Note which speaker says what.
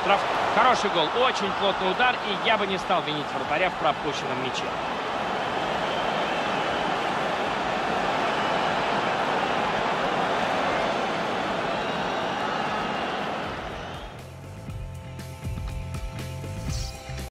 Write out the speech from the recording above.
Speaker 1: Штраф. Хороший гол. Очень плотный удар. И я бы не стал винить вратаря в пропущенном мяче.